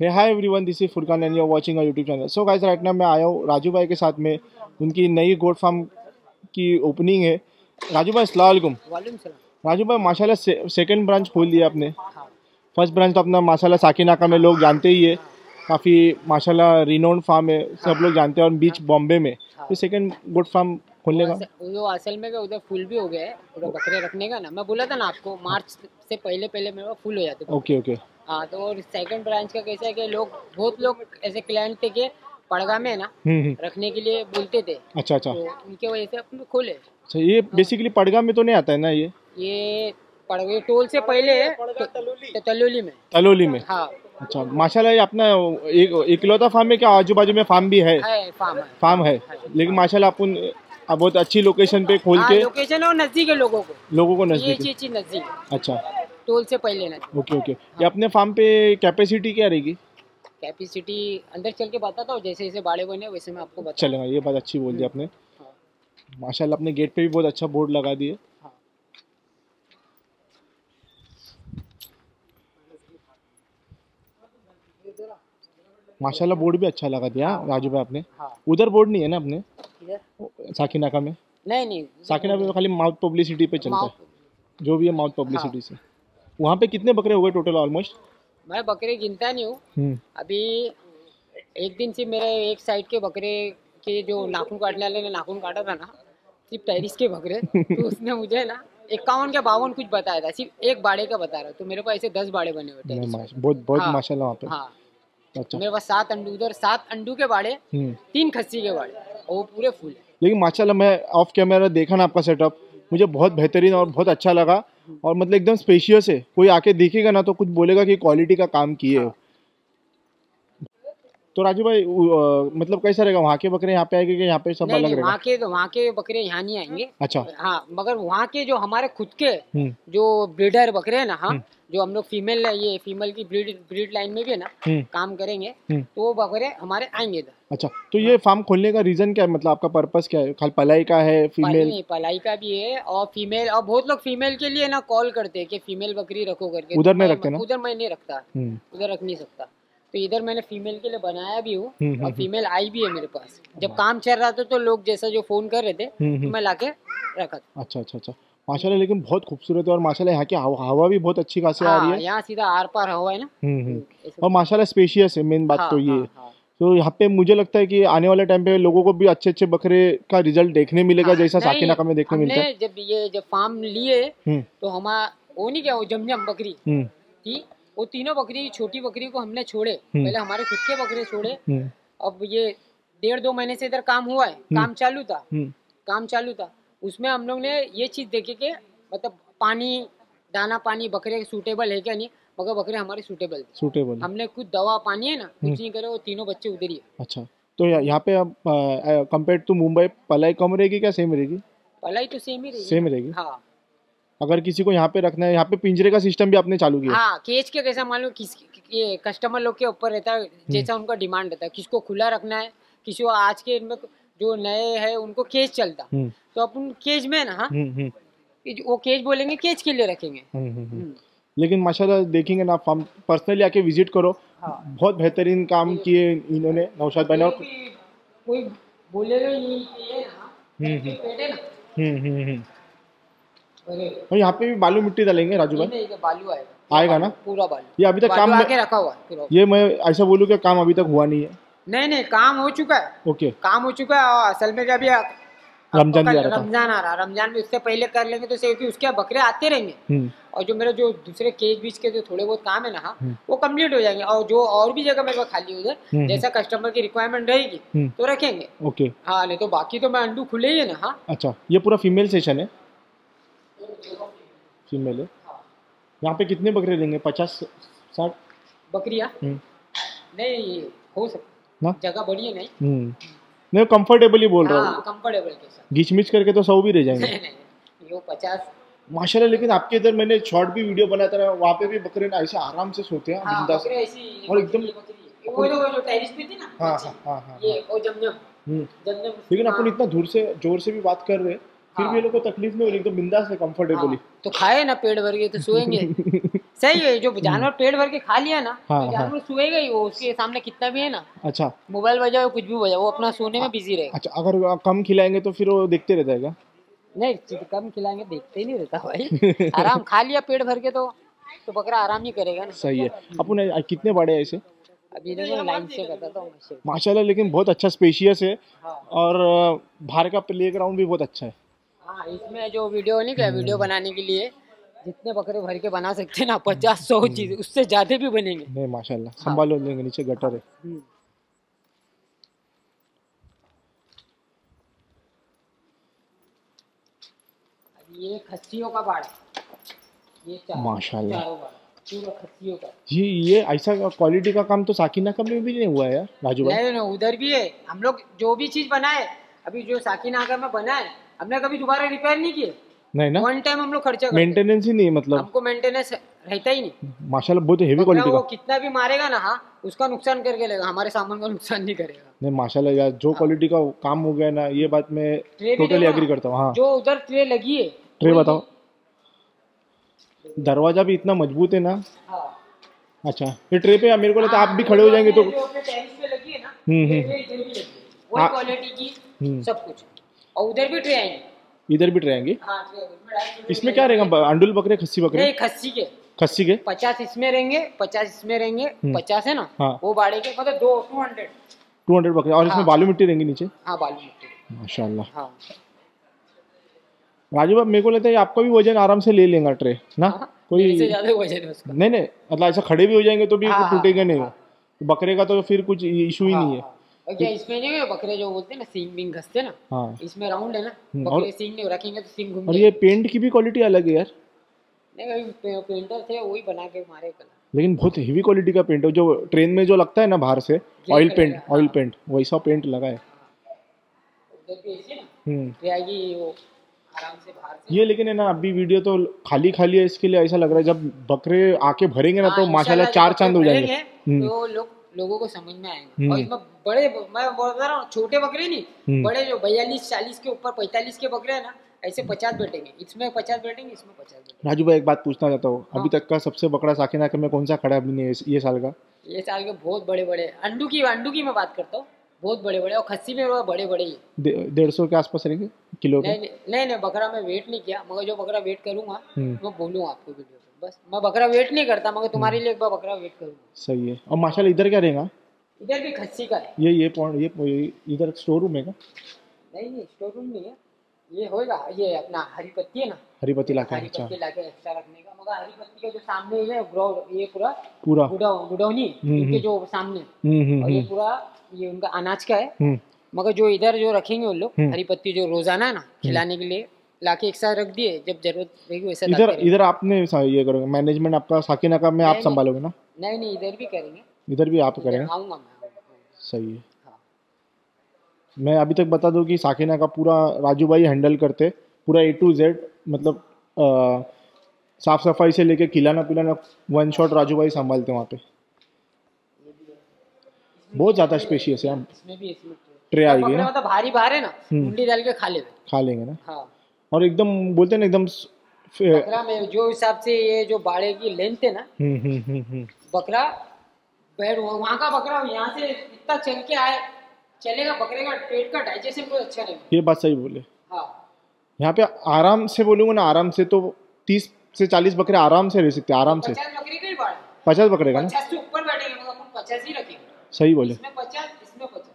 Hey hi everyone this is Furqan and you are watching a YouTube channel so guys right now मैं आया हूँ राजू भाई के साथ में उनकी नई गोड फार्म की ओपनिंग है। राजू भाई वालेकुम। राजू भाई माशाल्लाह से, सेकंड ब्रांच खोल दिया आपने। हाँ फ़र्स्ट ब्रांच तो अपना माशाल्लाह साकिनाका में लोग जानते ही है। काफ़ी माशाल्लाह रिनोन्ड फार्म है सब लोग जानते हैं और बीच बॉम्बे में। तो सेकंड गोट फार्म खोलने का? वो असल में उधर फुल भी हो गया है बकरे रखने का ना। मैं बोला था ना आपको मार्च से पहले पहले मेरे फुल हो जाते। ओके ओके हाँ तो और सेकंड ब्रांच का कैसा है कि लोग बहुत लोग ऐसे क्लाइंट थे कि पड़गा में ना हम्म हम्म, रखने के लिए बोलते थे। अच्छा अच्छा। तो उनके वजह से अपन खोले। अच्छा ये बेसिकली पड़गा में तो नहीं आता है ना ये? ये पड़गे टोल से पहले है तो, तो तलोली में। तलोली में? हाँ। अच्छा माशाल्लाह ये अपना एक इकलौता फार्म है क्या? आजू बाजू में फार्म भी है? है फार्म है। फार्म है? लेकिन माशाल्लाह अपन बहुत अच्छी लोकेशन पे खोल हाँ के लोकेशन और नज़दीक है लोगों को। लोगों को नज़दीक है। नज़दीक है। अच्छा। टोल से पहले नज़दीक ओके ओके। ये अपने फार्म पे कैपेसिटी क्या रहेगी? कैपेसिटी अंदर चल के बताता हूँ जैसे जैसे बाड़े बने वैसे मैं आपको बता चलेगा ये बात अच्छी बोल दी आपने। हाँ। माशाल्लाह अपने गेट पे भी बहुत अच्छा बोर्ड लगा दिए। हाँ। माशाल्लाह बोर्ड भी अच्छा लगा दिया हाँ, राजू भाई आपने। हाँ। उधर बोर्ड नहीं है ना अपने? साकिनाका में? नहीं नहीं। साकिनाका में खाली माउथ पब्लिसिटी पे चलता है। जो भी है माउथ पब्लिसिटी से। वहाँ पे कितने बकरे हो गए टोटल ऑलमोस्ट मैं बकरे गिनता नहीं हूँ। हम्म। अभी एक दिन से मेरे एक साइड के बकरे के जो नाखून काटने वाले ने नाखून काटा था ना सिर्फ़ टेरिस के बकरे तो उसने मुझे ना इक्यावन के बावन कुछ बताया था सिर्फ़ एक बाड़े का बता रहा तो मेरे पास ऐसे दस बाड़े बने हुए बहुत बहुत हाँ। माशाल्लाह वहाँ पे। हाँ। अच्छा। मेरे पास सात अंडू उधर सात अंडू के बाड़े हम्म। तीन खस्सी के बाड़े और वो पूरे फूल लेकिन माशाल्लाह मैं ऑफ़ कैमरा देखा ना आपका सेटअप मुझे बहुत बेहतरीन और बहुत अच्छा लगा। और मतलब एकदम स्पेशियस है। कोई आके देखेगा ना तो कुछ बोलेगा कि क्वालिटी का काम किए हो। तो राजू भाई मतलब कैसा रहेगा? वहाँ के बकरे यहाँ पे आएँगे कि यहाँ पे सब अलग नहीं रहेगा? वहाँ के तो वहाँ के बकरे यहाँ नहीं आएँगे। अच्छा। हाँ मगर वहाँ के जो हमारे खुद के हम्म। जो ब्रीडर बकरे हैं ना हाँ जो हम लोग फीमेल ये फीमेल की ब्रीड ब्रीड लाइन में भी है ना हम्म। काम करेंगे हम्म। तो वो बकरे हमारे आएँगे इधर। अच्छा तो ये फार्म खोलने का रीजन क्या है? मतलब आपका पर्पस क्या है? खाली पलाई का है फीमेल? नहीं पलाई का भी है और फीमेल और बहुत लोग फीमेल के लिए ना कॉल करते हैं कि फीमेल बकरी रखो करके। उधर तो नहीं रखते ना? उधर मैं नहीं रखता। हम्म। उधर रख नहीं सकता। तो इधर मैंने फीमेल के लिए बनाया भी हूँ हम्म, और फीमेल आई भी है मेरे पास। जब काम चल रहा था तो लोग जैसा जो फ़ोन कर रहे थे हम्म, तो हम्म। मैं लाके रखा था। अच्छा अच्छा अच्छा। माशाल्लाह लेकिन बहुत खूबसूरत है और माशाल्लाह यहाँ की हवा भी बहुत अच्छी खासी आ रही हाँ है। यहाँ सीधा आर पार हवा है ना? हम्म हम्म। और माशाल्लाह स्पेशियस है मेन बात हाँ, तो ये। है। तो यहाँ पे मुझे लगता है कि आने वाले टाइम पे लोगों को भी अच्छे अच्छे बकरे का रिज़ल्ट देखने मिलेगा जैसा साकिनाका में देखने मिलता है। जब ये जब फार्म लिए हम्म। तो हमारा वो नहीं क्या वो जमजम बकरी हम्म। थी वो तीनों बकरी छोटी बकरी को हमने छोड़े। हम्म। पहले हमारे खुद के बकरे छोड़े। हम्म। अब ये डेढ़ दो महीने से इधर काम हुआ है। काम चालू था। हम्म। काम चालू था। उसमें हम लोग ने ये चीज़ देखी कि मतलब पानी दाना पानी बकरे सूटेबल है क्या नहीं? मगर बकरे हमारे सूटेबल सूटेबल हमने कुछ दवा पानी है ना हम्म। कुछ नहीं करे वो तीनों बच्चे उधर ही अच्छा। तो यहाँ पे अब कंपेयर टू मुंबई पलाई कम रहेगी क्या सेम रहेगी? पलाई तो सेम ही रही सेम रहेगी। हाँ। अगर किसी को यहाँ पे रखना है यहाँ पे पिंजरे का सिस्टम भी आपने चालू किया। हाँ केज के कैसा मालूम किस ये कस्टमर लोग के ऊपर रहता है हम्म। जैसा उनका डिमांड रहता है। किसको खुला रखना है किसी को आज के इनमें जो नए है उनको केज चलता। हम्म। तो अपन केज में ना हाँ, हम्म वो केज बोलेंगे केज के लिए रखेंगे। लेकिन माशाल्लाह देखेंगे ना फार्म पर्सनली आके विज़िट करो। हाँ। बहुत बेहतरीन काम किए इन्होंने नौशाद भाई ने। और कोई बोलेगा ये ये है? हम्म हम्म हम्म। और यहाँ पे भी बालू मिट्टी डालेंगे राजू भाई? नहीं, बालू आएगा। आएगा ना? पूरा बालू। ये अभी तक काम आके रखा हुआ है ये मैं ऐसा बोलूँ कि काम अभी तक हुआ नहीं है। नहीं नहीं काम हो चुका है। ओके। काम हो चुका है और असल में क्या भी रमज़ान भी आ रहा रमज़ान आ रहा रमज़ान में उससे पहले कर लेंगे तो सही क्योंकि उसके बकरे आते रहेंगे। हम्म। और जो मेरे जो दूसरे केज बीच के जो थोड़े बहुत काम है ना हाँ, हम्म। वो कंप्लीट हो जाएँगे। और जो और भी जगह मेरे को खाली उधर हम्म। जैसा कस्टमर की रिक्वायरमेंट रहेगी तो रखेंगे। ओके। हाँ नहीं तो बाकी तो मैं अंडू खुले ही है ना हाँ। अच्छा ये पूरा फीमेल सेशन है? फीमेल है। यहाँ पे कितने बकरे लेंगे? पचास साठ? बकरिया? हम्म। नहीं हो सकता ना? जगह बड़ी है नहीं? हम्म। नहीं कंफर्टेबली बोल रहा हाँ। हूँ कंफर्टेबल के साथ। घिच मिच करके तो सौ भी रह जाएँगे। नहीं वो पचास। माशाल्लाह लेकिन आपके इधर मैंने शॉर्ट भी वीडियो बनाया था वहाँ पे भी बकरे ना ऐसे आराम से सोते हैं हाँ बकरे ऐसी और एकदम- है। वो जो जो टेरिस पे थी ना हाँ हाँ हाँ हाँ। ये वो जमजम। हम्म। जमजम लेकिन अपन हाँ, इतना दूर से ज़ोर से भी बात कर रहे हैं। फिर भी हाँ। ये लोग को तकलीफ़ नहीं हो रही एकदम बिंदास है कंफर्टेबली हाँ, तो खाए ना पेट भर के तो सोएँगे। सही है जो जानवर पेट भर के खा लिया ना हाँ, तो जानवर सोएगा ही वो उसके सामने कितना भी है ना। अच्छा। मोबाइल बजाओ कुछ भी बजाओ वो अपना सोने में बिज़ी रहेगा। अच्छा अगर कम खिलाएँगे तो फिर वो देखते रहता है नहीं कम खिलाएँगे देखते ही नहीं रहता भाई। आराम खा लिया पेट भर के तो तो बकरा आराम ही करेगा ना। सही है। अपन कितने बड़े हैं ऐसे ये लाइन से बताता हूँ माशाल्लाह लेकिन बहुत अच्छा स्पेशियस है। हाँ। और बाहर का प्ले ग्राउंड भी बहुत अच्छा है। हाँ इसमें जो वीडियो नहीं क्या वीडियो बनाने के लिए जितने बकरे भर के बना सकते हैं ना पचास सौ चीज़ उससे ज़्यादा भी बनेंगे। नहीं माशाल्लाह संभालो लेंगे नीचे गटर है। हम्म। ये खस्सियों का बाड़ ये माशाल्लाह। का। ये ये ऐसा क्वालिटी का काम तो साकिना का में भी नहीं हुआ है यार राजू भाई? नहीं नहीं उधर भी है। हम लोग जो भी चीज़ बनाए अभी जो साकिन आगर में बनाए हमने कभी दोबारा रिपेयर नहीं किए। नहीं ना? वन टाइम हम लोग खर्चा मेंटेनेंस ही। नहीं मतलब। हमको मेंटेनेंस रहता ही नहीं। माशाल्लाह बहुत हेवी क्वालिटी का। कितना भी मारेगा ना हाँ उसका नुकसान करके लेगा हमारे सामान का नुकसान नहीं करेगा। नहीं माशाल्लाह यार जो क्वालिटी का काम हो गया ना ये बात मैं टोटली एग्री करता हूँ हाँ। जो उधर ट्रे लगी है ट्रे बताओ। दरवाज़ा भी इतना मज़बूत है ना? हाँ। अच्छा ये ट्रे पे मेरे को लगता है आप भी खड़े हो जाएँगे तो है हम्म, हम्म। है हाँ। क्वालिटी की हम्म, सब कुछ। और उधर भी ट्रे आएँगे इधर भी ट्रे आएँगे? हाँ इसमें क्या रहेगा? अंडुल बकरे खस्सी बकरे? खस्सी के। खस्सी के? पचास इसमें रहेंगे पचास इसमें रहेंगे हम्म। पचास है ना? हाँ। वो बाड़े के मतलब दो टू हंड्रेड टू हंड्रेड बकरे। और इसमें हाँ। बालू मिट्टी रहेंगी नीचे? हाँ बालू मिट्टी। माशाल्लाह। हाँ। राजू बाब मेरे को लगता है आपका भी वज़न आराम से ले लेगा ट्रे ना? हाँ, कोई ज़्यादा वज़न है उसका। नहीं नहीं मतलब ऐसा खड़े भी हो जाएँगे तो भी टूटेगा नहीं। बकरे का तो फिर कुछ इशू ही नहीं है। क्या इसमें नहीं है बकरे जो बोलते हैं ना सींग विंग घसते ना हाँ। इसमें राउंड है ना हम्म, बकरे सींग नहीं रखेंगे तो सींग घूम और ये पेंट की भी क्वालिटी अलग है यार। नहीं भाई पे- पेंटर थे वही बना के मारे कलर लेकिन बहुत हेवी क्वालिटी का पेंट है जो ट्रेन में जो लगता है ना बाहर से ऑयल पेंट ऑयल हाँ। पेंट वैसा पेंट लगा है। ना हम्म। ये लेकिन है ना अभी वीडियो तो खाली खाली है इसके लिए ऐसा लग रहा है जब बकरे आके भरेंगे ना हाँ, तो माशाल्लाह चार चाँद हो जाएँगे। हम्म। तो लोग लोगों को समझ में आएँगे हम्म। और इसमें बड़े मैं बोल रहा हूँ छोटे बकरे नहीं हम्म। बड़े जो बयालीस चालीस के ऊपर पैंतालीस के बकरे है ना ऐसे पचास बैठेंगे इसमें पचास बैठेंगे इसमें पचास बैठेंगे राजू भाई एक बात पूछना चाहता हूँ अभी हाँ। तक का सबसे बकरा साकिना के में कौन सा खड़ा है अपने ये साल का ये साल के बहुत बड़े बड़े अंडू की अंडू की मैं बात करता हूँ बहुत बड़े बड़े और खस्सी में बड़े बड़े ही। डेढ़ सौ के आसपास रहेंगे किलो नहीं नहीं नहीं बकरा मैं वेट नहीं किया मगर जो बकरा वेट करूँगा हम्म। मैं बोलूँगा आपको वीडियो बस। मैं बकरा वेट नहीं करता मगर तुम्हारे लिए एक बार बकरा वेट करूँगा सही है। और माशाल्लाह इधर क्या रहेगा? इधर भी खस्सी का है। ये ये पॉइंट ये इधर स्टोर रूम है क्या? नहीं नहीं स्टोर रूम नहीं है। ये होएगा ये अपना हरी पत्ती है ना? हरी पत्ती लाके हरी अच्छा। पत्ती लाके एक्स्ट्रा रखने का। मगर हरी पत्ती का जो सामने है ग्राउंड ये पूरा पूरा। गुडाउन गुडाउनी हम्म, इनके हम्म। जो सामने। हम्म हम्म और ये हम्म। पूरा ये उनका अनाज का है। हम्म। मगर जो इधर जो रखेंगे उन लोग हम्म। हरी पत्ती जो रोज़ाना है ना खिलाने के लिए लाके एक साथ रख दिए जब ज़रूरत रहेगी वैसा इधर इधर आपने ये करोगे मैनेजमेंट आपका साकिना का में आप संभालोगे ना? नहीं नहीं इधर भी करेंगे। इधर भी आप करेंगे आऊँगा मैं सही है। हाँ। मैं अभी तक बता दूँ कि साकिना का पूरा राजू भाई हैंडल करते पूरा ए टू जेड मतलब साफ़ सफ़ाई से लेके खिलाना पिलाना वन शॉट राजू भाई संभालते वहाँ पे। बहुत ज़्यादा स्पेशियस है हम ट्रे आएगी ना भारी बाहर है। ना हम्म। मुंडी डाल के खा लेते खा लेंगे ना? हाँ। और एकदम बोलते हैं ना एकदम बकरा में जो हिसाब से ये जो बाड़े की लेंथ है ना हम्म हम्म हम्म बकरा बैठ वहाँ का बकरा यहाँ से इतना चल के आए चलेगा बकरे का पेट का डाइजेशन बहुत अच्छा रहेगा ये बात सही बोले। हाँ। यहाँ पे आराम से बोलूँगा ना आराम से तो तीस से चालीस बकरे आराम से रह सकते आराम से। पचास बकरे का ना? पचास से ऊपर बैठेंगे मतलब पचास ही रखेंगे। सही बोले। इसमें पचास इसमें पचास।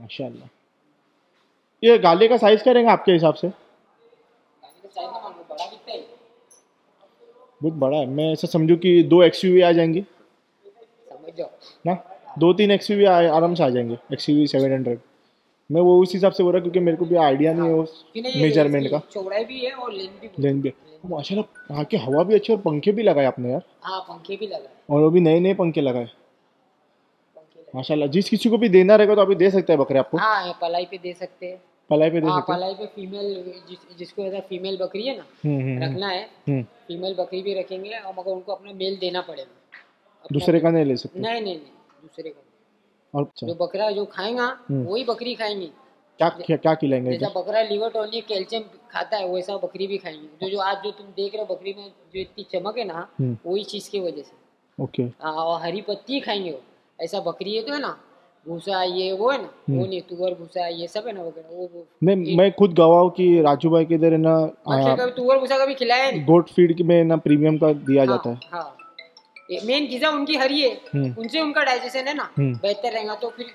माशाल्लाह। ये गाले का साइज़ क्या रहेगा आपके हिसाब से गाड़ी का साइज़ ना मांगो बड़ा कितना है बहुत बड़ा है। मैं ऐसा समझू कि दो एक्स आ जाएँगी। समझ। जाओ ना? दो तीन एक्स यू आराम से आ जाएँगे। एक्स यू सेवन हंड्रेड मैं वो उस हिसाब से बोल रहा क्योंकि मेरे को भी आइडिया नहीं है उस मेज़रमेंट का। चौड़ाई भी है और लेंथ भी लेंथ भी माशाल्लाह यहाँ की हवा भी अच्छी और पंखे भी लगाए आपने यार। हाँ पंखे भी लगा है और वो भी नए नए पंखे लगाए। माशाल्लाह जिस किसी को भी देना रहेगा तो अभी दे सकते है बकरे आपको। हाँ पलाई पे दे सकते हैं। पलाई पे दे हाँ पलाई पे फीमेल जिस, जिसको ऐसा फीमेल बकरी है ना हम्म, हम्म, हम्म, रखना है। फीमेल बकरी भी रखेंगे और मगर उनको अपना मेल देना पड़ेगा। दूसरे का नहीं ले सकते? नहीं नहीं नहीं दूसरे का और अच्छा। जो बकरा जो खाएगा। वही बकरी खाएँगे। क्या क्या, क्या खिलाएँगे? जैसा बकरा लिवर टॉनिक कैल्शियम खाता है वैसा बकरी भी खाएँगे। जो जो आज जो तुम देख रहे हो बकरी में जो इतनी चमक है ना। वही चीज़ की वजह से। ओके। हाँ, और हरी पत्ती खाएँगे वो। ऐसा बकरी है तो है ना भूसा ये वो है ना? हम्म। वो नहीं तुअर भूसा ये सब है ना वगैरह वो वो नहीं मैं खुद गवाह हूँ कि राजू भाई के इधर है ना अच्छा हाँ, कभी तुअर भूसा कभी खिलाया नहीं? गोट फ़ीड में ना प्रीमियम का दिया हाँ, जाता है। हाँ मेन गिजा उनकी हरी है। हम्म। उनसे उनका डाइजेशन है ना हम्म। बेहतर रहेगा तो फिर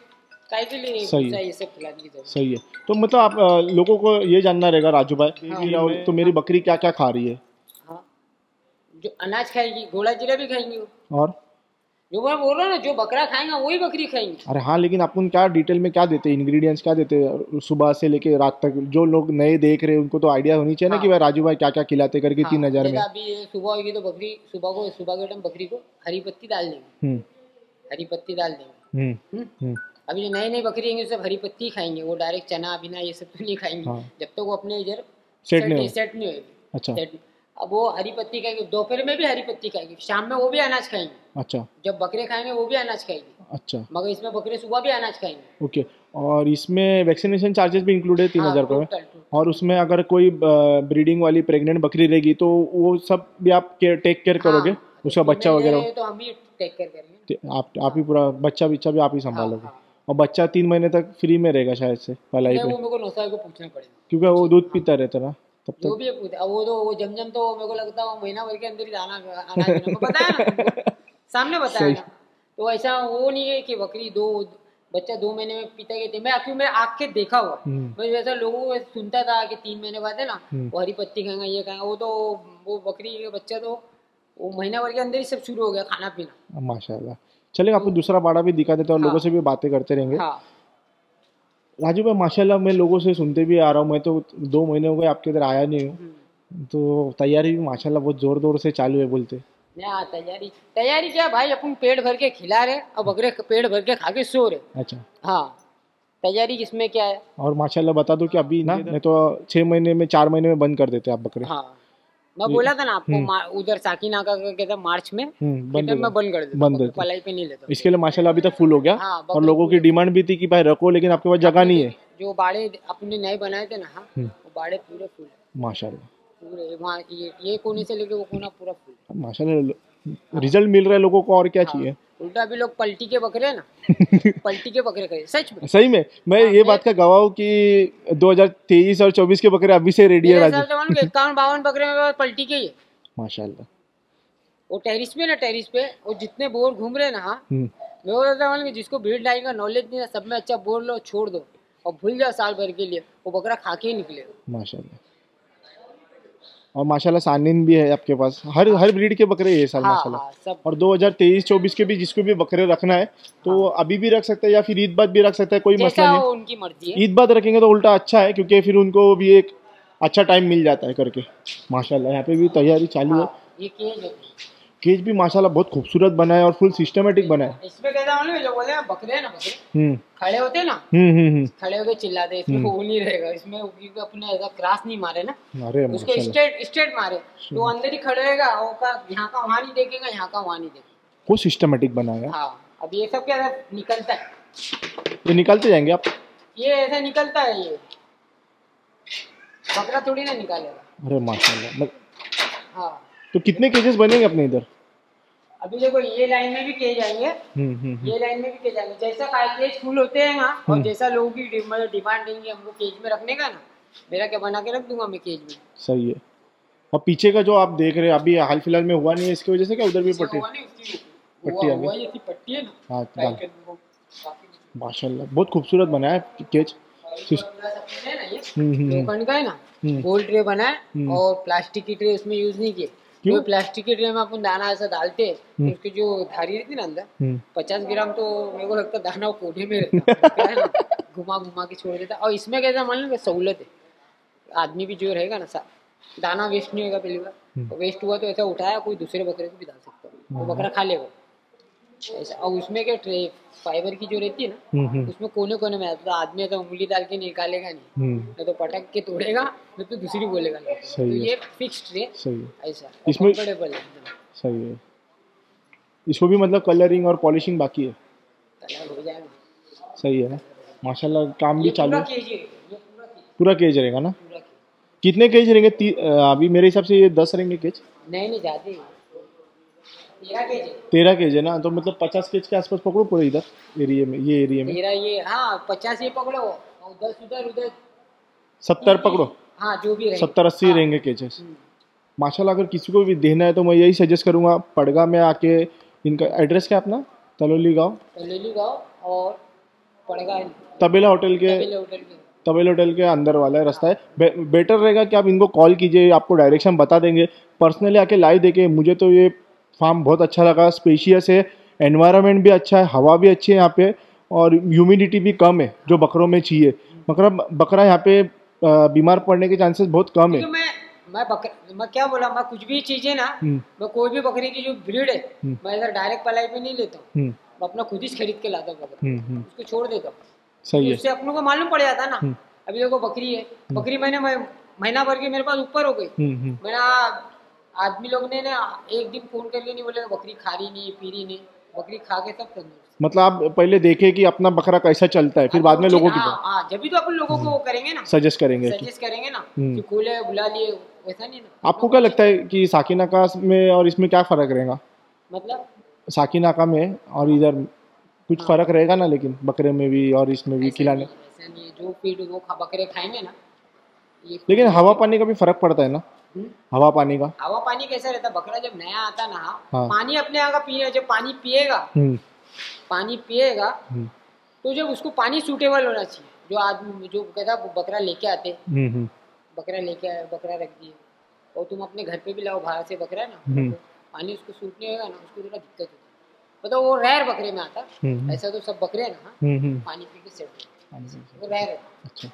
काय के लिए सही। भूसा ये सब खिलाने की ज़रूरत सही है। तो मतलब आप लोगों को ये जानना रहेगा राजू भाई हाँ। तो मेरी बकरी क्या क्या खा रही है? हाँ। जो अनाज खाएगी घोड़ा जीरा भी खाएँगी वो। और? जो मैं बोल रहा हूँ ना जो बकरा खाएगा वही बकरी खाएँगे। अरे हाँ लेकिन अपन क्या डिटेल में क्या देते हैं? इंग्रेडिएंट्स क्या देते हैं? सुबह से लेके रात तक जो लोग नए देख रहे हैं उनको तो आइडिया होनी चाहिए ना हाँ। कि भाई राजू भाई क्या क्या खिलाते करके हाँ, तीन हाँ, हज़ार में। अभी सुबह होगी तो बकरी सुबह को सुबह के टाइम बकरी को हरी पत्ती डाल देंगे। हम्म। हरी पत्ती डाल देंगे। हम्म। हम्म? अभी जो नई नई बकरी आएँगी सब हरी पत्ती खाएँगे वो डायरेक्ट चना बिना ये सब तो नहीं खाएँगी। हाँ। जब तक वो अपने इधर सेट नहीं सेट नहीं होगी। अच्छा। अब वो हरी पत्ती खाएँगे दोपहर में भी हरी पत्ती खाएँगे शाम में वो भी अनाज खाएँगे। अच्छा। जब बकरे खाएँगे वो भी अनाज खाएँगे। अच्छा। मगर इसमें बकरे सुबह भी अनाज खाएँगे। ओके और इसमें वैक्सीनेशन चार्जेस भी इंक्लूड है तीन हाँ, हज़ार रुपये। और उसमें अगर कोई ब्रीडिंग वाली प्रेग्नेंट बकरी रहेगी तो वो सब भी आप टेक केयर करोगे? हाँ, उसका बच्चा वगैरह? तो हम ही टेक केयर करेंगे। आप आप ही पूरा बच्चा बिच्चा भी आप ही संभालोगे। हाँ, हाँ। और बच्चा तीन महीने तक फ्री में रहेगा शायद से पलाई पे? क्योंकि वो दूध पीता रहता ना। तब तक। भी पूछ अब वो तो वो जमजम तो मेरे को लगता है वो महीना भर के अंदर ही देना। मैं बताया ना सामने बताया ना तो ऐसा वो नहीं है कि बकरी दो बच्चा दो महीने में पीता गए थे मैं आखिर में आँख के देखा हुआ हम्म, मैं जैसा लोगों को सुनता था कि तीन महीने बाद है ना हम्म। वो हरी पत्ती खाएँगा ये खाएँगा वो तो वो बकरी के बच्चा तो वो महीना भर के अंदर ही सब शुरू हो गया खाना पीना। माशाल्लाह। चलेगा आपको दूसरा बाड़ा भी दिखा देते हैं और हाँ। लोगों से भी बातें करते रहेंगे। हाँ। राजू भाई माशाल्लाह मैं लोगों से सुनते भी आ रहा हूँ। मैं तो दो महीने हो गए आपके इधर आया नहीं हूँ। हम्म। तो तैयारी भी माशाल्लाह बहुत ज़ोर ज़ोर से चालू है बोलते। हाँ तैयारी तैयारी क्या भाई अपन पेट भर के खिला रहे और बकरे पेट भर के खा के सो रहे अच्छा। हाँ तैयारी किसमें क्या है? और माशाल्लाह बता दो कि अभी ना? नहीं तो छः महीने में चार महीने में बंद कर देते आप बकरे। हाँ। मैं बोला था ना आपको उधर साकी नाका का कहता मार्च में हम्म, बंद टाइम मैं बंद कर देता बंद पलाई पे नहीं लेता। इसके लिए माशाल्लाह अभी तक फुल हो गया हाँ, और लोगों की डिमांड भी थी कि भाई रखो लेकिन आपके पास जगह नहीं है। जो बाड़े अपने नए बनाए थे ना हाँ हम्म। वो बाड़े पूरे फुल है। माशाल्लाह। पूरे वहाँ ये ये कोने से लेके वो कोना पूरा फुल माशाल्लाह रिज़ल्ट मिल रहा है लोगों को और क्या चाहिए? उल्टा अभी लोग पलटी के बकरे हैं ना। पलटी के बकरे करे सच में। सही में मैं हाँ, ये बात का गवाह हूँ कि 2023 और 24 के बकरे अभी से रेडी है राजू। इक्यावन बावन बकरे पास पलटी के ही माशाल्लाह। वो टेरिस पे ना टेरिस पे। वो जितने बोर घूम रहे हैं ना हाँ। हम्म, मैं वो कहता हूँ कि जिसको भीड़ लाइन का नॉलेज नहीं है सब में अच्छा बोल लो छोड़ दो। और भूल जाओ साल भर के लिए वो बकरा खा के ही निकलेगा माशाल्लाह। और माशाल्लाह सानिन भी है आपके पास। हर हर ब्रीड के बकरे हैं ये साल हाँ माशाल्लाह। हाँ सब और 2023-24 के भी जिसको भी बकरे रखना है तो हाँ, अभी भी रख सकते हैं या फिर ईद बाद भी रख सकते हैं कोई मसला नहीं। उनकी मर्ज़ी है। ईद बाद रखेंगे तो उल्टा अच्छा है क्योंकि फिर उनको भी एक अच्छा टाइम मिल जाता है करके। माशाला यहाँ पे भी तैयारी चालू है। हाँ, ये केज भी माशाल्लाह बहुत खूबसूरत बना है और फुल सिस्टमेटिक बना है इसमें कहता हूँ जो बोले हैं, बकरे ना बकरे? हम्म। खड़े होते ना? हम्म हम्म हम्म। खड़े होके चिल्लाते इसमें वो नहीं रहेगा इसमें क्योंकि अपने ऐसा क्रॉस नहीं मारे ना। अरे उसको स्ट्रेट स्ट्रेट मारे। तो अंदर ही खड़े रहेगा वो का यहाँ का वहाँ नहीं देखेगा यहाँ का वहाँ नहीं देखेगा। वो सिस्टमेटिक बना है अब ये सब क्या निकलता है। ये निकालते जाएँगे आप? ये ऐसा निकलता है ये। बकरा थोड़ी ना निकालेगा। अरे माशाल्लाह मत- हाँ। तो कितने केजेस बनेंगे अपने इधर? अभी देखो ये लाइन में भी केज आएँगे। हम्म हम्म हम्म। ये लाइन में भी केज आएँगे। जैसा केज फुल होते हैं ना और जैसा लोगों की मतलब डिमांड देंगे हमको केज में रखने का ना मेरा क्या बना के रख दूँगा मैं केज में? सही है। और पीछे का जो आप देख रहे हैं अभी हाल फ़िलहाल में हुआ नहीं है इसकी वजह से क्या उधर भी पट्टी? पट्टी आ गई। पट्टी है ना हाँ माशाल्लाह बहुत खूबसूरत बना है केज है ना ये। हम्म। लोखंड का है ना। गोल ट्रे बना है। और प्लास्टिक की ट्रे उसमें यूज़ नहीं किए। क्यों? प्लास्टिक के ट्रे में अपन दाना ऐसा डालते हैं तो हम्म। उसकी जो धारी रहती ना अंदर हम्म। पचास ग्राम तो मेरे को लगता है दाना वो कोने में रहता है। घुमा घुमा के छोड़ देता और इसमें कैसा मान लो सहूलत है? आदमी भी जो रहेगा ना सा दाना वेस्ट नहीं होगा पहली हम्म। बार वेस्ट हुआ तो ऐसा उठाया कोई दूसरे बकरे को भी डाल सकता है। वो बकरा खा लेगा। ऐसा और उसमें क्या ट्रे फाइबर की जो रहती है ना हम्म हम्म। उसमें कोने कोने में आता तो आदमी तो उंगली डाल के निकालेगा नहीं हम्म। नहीं तो पटक के तोड़ेगा नहीं तो दूसरी बोलेगा तो सही है। ये फिक्स्ड है। ऐसा इसमें- सही है। इसको भी मतलब कलरिंग और पॉलिशिंग बाकी है। कलर हो जाएगा। सही है ना? माशाल्लाह काम भी चालू पूरा है। केजी ये पूरा केज रहेगा ना? कितने केज रहेंगे? अभी मेरे हिसाब से ये दस रहेंगे केज नहीं नहीं जाते तेरह केज है ना? तो मतलब पचास केज के आसपास पकड़ो पूरे इधर एरिया में ये एरिया में। तेरह ये हाँ पचास ये पकड़ो और दस उधर उधर। सत्तर पकड़ो। हाँ जो भी रहे सत्तर अस्सी हाँ। रहेंगे केजेस हम्म। माशाल्लाह अगर किसी को भी देना है तो मैं यही सजेस्ट करूँगा पड़गा में आके इनका एड्रेस क्या अपना? तलोली गाँव। कलेली गाँव और पड़ेगा। तबेला होटल के तबेले होटल के। तबेल होटल के अंदर वाला है रास्ता है। बे, बेटर रहेगा कि आप इनको कॉल कीजिए आपको डायरेक्शन बता देंगे। पर्सनली आके लाइव देखे मुझे तो ये फार्म बहुत अच्छा लगा स्पेशियस है एनवायरनमेंट भी अच्छा है हवा भी अच्छी है यहाँ पे और ह्यूमिडिटी भी कम है जो बकरों में चाहिए। बकरा बकरा यहाँ पे बीमार पड़ने के चांसेस बहुत कम है। मैं मैं बकर मैं क्या बोला मैं कुछ भी चीज़ें ना हम्म, मैं कोई भी बकरी की जो ब्रीड है हम्म। मैं इधर डायरेक्ट पलाई पे नहीं लेता। हूँ हम्म, मैं अपना खुद ही खरीद के लाता हूँ बकरा। उसको छोड़ देता हूँ। सही है। उससे अपनों को मालूम पड़ जाता ना। अभी देखो बकरी है। बकरी मैंने महीना भर के मेरे पास ऊपर हो गई। मेरा आदमी लोग ने ना एक दिन फ़ोन कर नहीं बोले बकरी खा रही नहीं पी रही नहीं बकरी खा के सब तंदुरुस्त। मतलब आप पहले देखे कि अपना बकरा कैसा चलता है फिर बाद में लोगों की हाँ हाँ जब भी तो अपन लोगों को करेंगे ना। सजेस्ट करेंगे सजेस्ट करेंगे ना हम्म। कि खोले बुला लिए वैसा नहीं ना। आपको क्या लगता है कि साकिनाका में और इसमें क्या फ़र्क रहेगा? मतलब? साकिनाका में और इधर कुछ हाँ। फ़र्क रहेगा ना लेकिन बकरे में भी और इसमें भी खिलाने? जो फ़ीड वो बकरे खाएँगे ना लेकिन हवा पानी का भी फ़र्क पड़ता है ना। हम्म? हवा पानी का। हवा पानी कैसा रहता है? बकरा जब नया आता ना हाँ। पानी अपने का पिए जब पानी पिएगा हम्म, पानी पिएगा हम्म, तो जब उसको पानी सूटेबल होना चाहिए। जो आदमी जो कहता बकरा लेके आते हम्म, बकरा लेके आए बकरा रख दिए। और तुम अपने घर पे भी लाओ बाहर से बकरा है ना पानी उसको सूट नहीं होगा ना उसको थोड़ा दिक्कत होती है। मतलब वो रैर बकरे में आता ऐसा तो सब बकरे हैं ना पानी पी के सेट वो रैर है। अच्छा।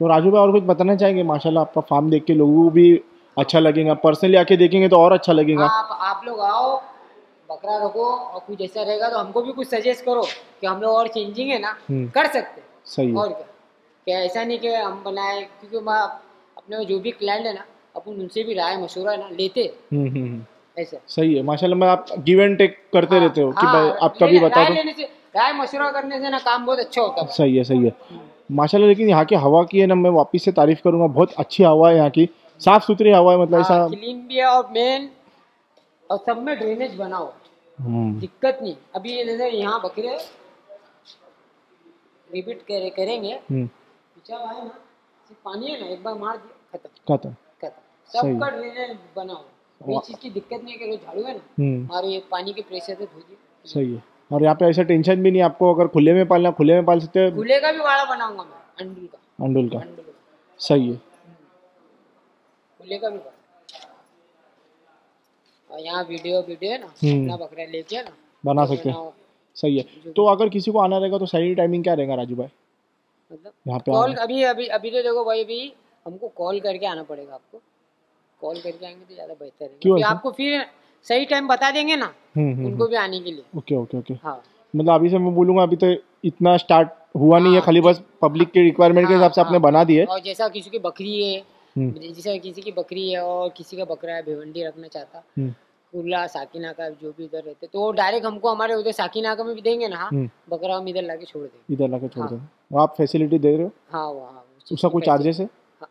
तो राजू भाई और कुछ बताना चाहेंगे? माशाल्लाह आपका फार्म देख के लोगों को भी अच्छा लगेगा। पर्सनली आके देखेंगे तो और अच्छा लगेगा। आप आप लोग आओ बकरा रखो और कुछ ऐसा रहेगा तो हमको भी कुछ सजेस्ट करो कि हम लोग और चेंजिंग है ना हम्म। कर सकते सही और क्या? क्या ऐसा नहीं कि हम बनाए क्योंकि मैं अपने जो भी क्लाइंट है ना अपन उनसे भी राय मशूरा है ना लेते हैं, हम्म, हम्म, ऐसा। सही है। माशाल्लाह मैं आप गिव एंड टेक करते रहते हो कि हाँ, भाई आप कभी बता दो। राय मशूरा करने से ना काम बहुत अच्छा होता है। सही है सही है। माशाल्लाह लेकिन यहाँ की हवा की है ना मैं वापस से तारीफ़ करूँगा बहुत अच्छी हवा है यहाँ की। साफ़ सुथरी हवा है मतलब ऐसा क्लीन भी है और मेन और सब में ड्रेनेज बना है दिक्कत नहीं। अभी ये नज़र यहाँ बकरे रिपीट करे करेंगे। हम्म, आए ना पानी है ना एक बार मार दिया खत्म। खत्म। खत्म। सबका ड्रेनेज बना है। वाह। चीज़ की दिक्कत नहीं है कि झाड़ू है ना। हम्म, ये पानी के प्रेशर से धो सही है। और यहाँ पे ऐसा टेंशन भी नहीं आपको अगर खुले में पालना खुले में पाल सकते हैं। खुले का भी वाड़ा बनाऊँगा मैं अंडुल का। अंडुल का। सही है। खुले का भी और यहाँ वीडियो वीडियो है ना हम्म। अपना बकरा लेके ना बना तो सकते हैं। सही है। तो अगर किसी को आना रहेगा तो सही टाइमिंग क्या रहेगा राजू भाई? मतलब यहाँ पे कॉल अभी अभी अभी तो देखो भाई अभी हमको कॉल करके आना पड़ेगा आपको। कॉल करके आएँगे तो ज़्यादा बेहतर है। क्यों आपको फिर सही टाइम बता देंगे ना हम्म, हम्म, उनको भी आने के लिए। ओके ओके ओके हाँ। मतलब अभी से मैं बोलूँगा अभी तो इतना स्टार्ट हुआ हाँ, नहीं है हाँ, खाली बस पब्लिक के रिक्वायरमेंट हाँ, के हिसाब से आपने हाँ। बना दिए। और जैसा किसी की बकरी है हम्म, जैसा किसी की बकरी है और किसी का बकरा है भिवंडी रखना चाहता हम्म, कुर्ला साकिना का जो भी इधर रहते तो डायरेक्ट हमको हमारे उधर साकिना का में भी देंगे ना हाँ। हम्म, बकरा हम इधर लाके छोड़ देंगे। इधर लाके छोड़। देंगे। आप फैसिलिटी दे रहे हो? हाँ वो हाँ उस चीज़ उसका की कोई चार्जेस है?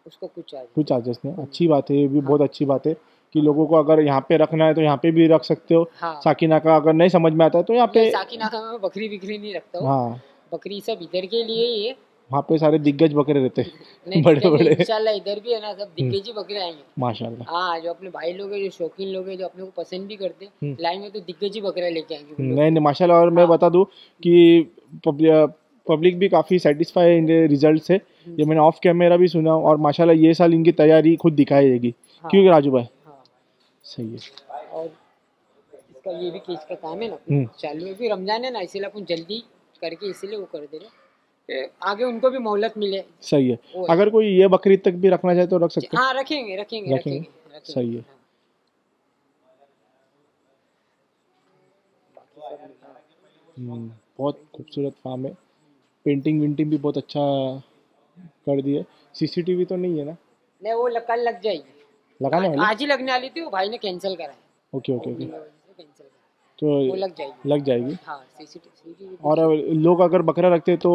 उसको कुछ चार्ज कोई चार्जेस नहीं अच्छी बात है ये भी बहुत अच्छी बात है। कि लोगों को अगर यहाँ पे रखना है तो यहाँ पे भी रख सकते हो। हाँ। साकिना का अगर नहीं समझ में आता है तो यहाँ पे साकिना का में बकरी बिकरी नहीं रखता हूँ। हाँ। बकरी सब इधर के लिए ही है। वहाँ पे सारे दिग्गज बकरे रहते हैं। बड़े बड़े। इंशाल्लाह इधर भी है ना सब दिग्गज ही बकरे आएँगे। माशाल्लाह। हाँ जो अपने भाई लोग हैं जो शौकीन लोग हैं जो अपने को पसंद भी करते हैं हम्म। लाएँगे तो दिग्गज ही बकरा लेके आएँगे नहीं नहीं माशाल्लाह और मैं बता दूँ कि पब्लिक भी काफ़ी सेटिस्फाई है इनके रिज़ल्ट से। ये मैंने ऑफ़ कैमरा भी सुना और माशाल्लाह ये साल इनकी तैयारी खुद दिखाई देगी। हाँ। क्योंकि राजू भाई? हाँ सही है। और इसका ये भी केस का काम है ना। हम्म। चालू है। भी रमज़ान है ना इसीलिए अपन जल्दी करके इसीलिए वो कर दे रहे आगे उनको भी मोहलत मिले। सही है। अगर कोई ये बकरीद तक भी रखना चाहे तो रख सकते हैं। हाँ रखेंगे रखेंगे रखेंगे? सही है। हम्म, बहुत खूबसूरत फार्म है। पेंटिंग विंटिंग भी बहुत अच्छा कर दी है। सीसीटीवी तो नहीं है ना? नहीं वो कल लग जाएगी। लगाने वाले आज ही लगने वाली थी वो भाई ने कैंसिल करा है। Okay okay okay. तो वो लग जाएगी। लग जाएगी। हाँ और लोग अगर बकरा रखते हैं तो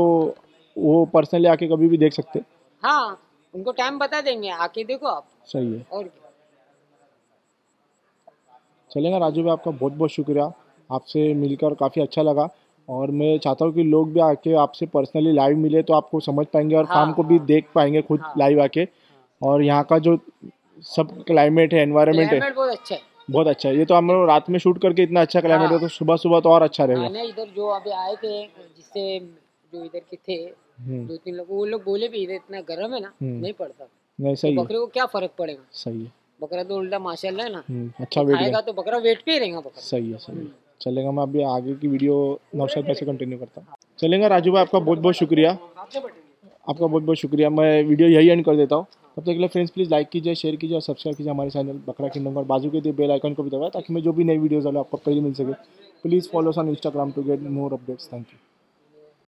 वो पर्सनली आके कभी भी देख सकते हाँ। उनको टाइम बता देंगे आके देखो आप। सही है। और। चलेगा राजू भाई आपका बहुत बहुत शुक्रिया। आपसे मिलकर काफ़ी अच्छा लगा। और मैं चाहता हूँ कि लोग भी आके आपसे पर्सनली लाइव मिले तो आपको समझ पाएँगे और हाँ, फार्म को भी हाँ। देख पाएँगे खुद हाँ। लाइव आके। और यहाँ का जो सब क्लाइमेट है एनवायरमेंट है। बहुत अच्छा है। बहुत अच्छा है। ये तो हम लोग रात में शूट करके इतना अच्छा क्लाइमेट हाँ। है तो सुबह सुबह तो और अच्छा रहेगा। इधर जो अभी आए थे जिससे जो इधर के थे हम्म, दो तीन लोग वो लोग बोले भी इधर इतना गर्म है ना हम्म। नहीं पड़ता। नहीं सही है। बकरे को क्या फ़र्क पड़ेगा? सही है। बकरा तो उल्टा माशाल्लाह है ना। हम्म, अच्छा वेट खाएगा तो बकरा वेट पे ही रहेगा बकरा। सही है सही है। चलेगा मैं अभी आगे की वीडियो नौशाद भाई से कंटिन्यू करता हूँ। चलेगा राजू भाई आपका बहुत बहुत शुक्रिया आपका बहुत बहुत शुक्रिया। मैं वीडियो यही एंड कर देता हूँ। तब तक के लिए फ्रेंड्स प्लीज़ लाइक कीजिए शेयर कीजिए और सब्सक्राइब कीजिए हमारे चैनल बकरा किंगडम और बाजू के दिए बेल आइकन को भी दबाएँ ताकि मैं जो भी नई वीडियोज़ डालूँ आपको पहले मिल सके। Please follow on Instagram to get more updates thank you